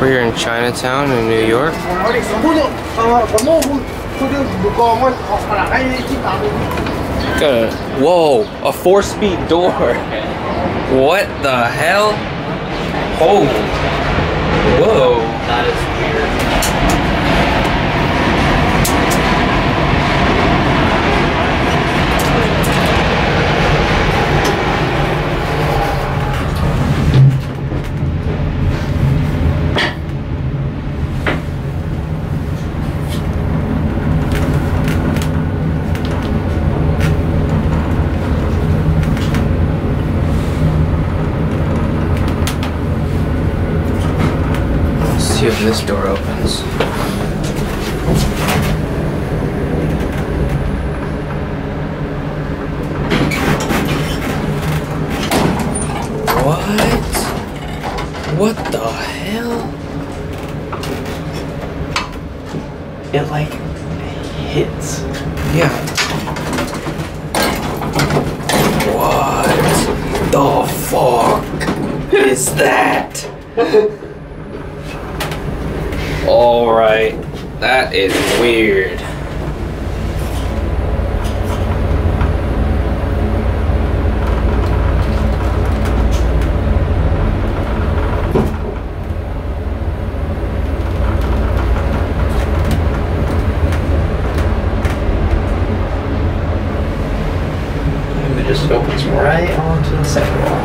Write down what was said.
We are here in Chinatown in New York. Got a, whoa, a four-speed door. What the hell? Holy. See if this door opens. What? What the hell? It like hits. Yeah. What the fuck is that? Alright, that is weird. And it just opens right onto the sidewalk.